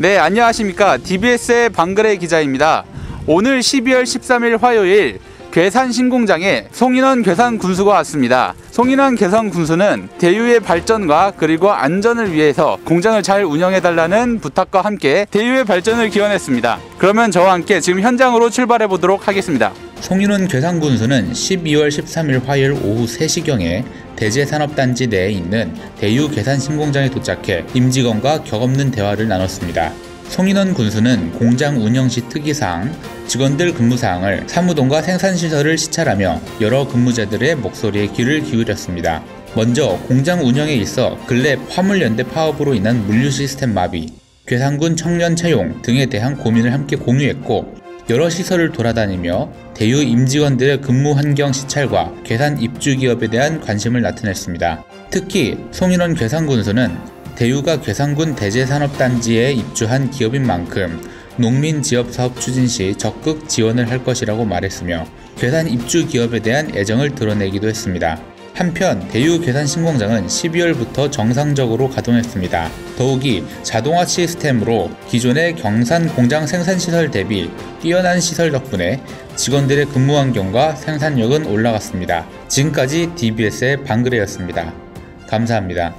네, 안녕하십니까. DBS의 방글의 기자입니다. 오늘 12월 13일 화요일 괴산 신공장에 송인원 괴산 군수가 왔습니다. 송인원 괴산 군수는 대유의 발전과 그리고 안전을 위해서 공장을 잘 운영해 달라는 부탁과 함께 대유의 발전을 기원했습니다. 그러면 저와 함께 지금 현장으로 출발해 보도록 하겠습니다. 송인원 괴산군수는 12월 13일 화요일 오후 3시경에 대제산업단지 내에 있는 대유 괴산신공장에 도착해 임직원과 격없는 대화를 나눴습니다. 송인원 군수는 공장 운영 시 특이사항, 직원들 근무사항을 사무동과 생산시설을 시찰하며 여러 근무자들의 목소리에 귀를 기울였습니다. 먼저 공장 운영에 있어 근래 화물연대 파업으로 인한 물류 시스템 마비, 괴산군 청년 채용 등에 대한 고민을 함께 공유했고 여러 시설을 돌아다니며 대유 임직원들의 근무 환경 시찰과 괴산 입주 기업에 대한 관심을 나타냈습니다. 특히 송인원 괴산군수는 대유가 괴산군 대제산업단지에 입주한 기업인 만큼 농민 지역 사업 추진 시 적극 지원을 할 것이라고 말했으며 괴산 입주 기업에 대한 애정을 드러내기도 했습니다. 한편 대유 괴산 신공장은 12월부터 정상적으로 가동했습니다. 더욱이 자동화 시스템으로 기존의 경산 공장 생산 시설 대비 뛰어난 시설 덕분에 직원들의 근무 환경과 생산력은 올라갔습니다. 지금까지 DBS의 방그레였습니다. 감사합니다.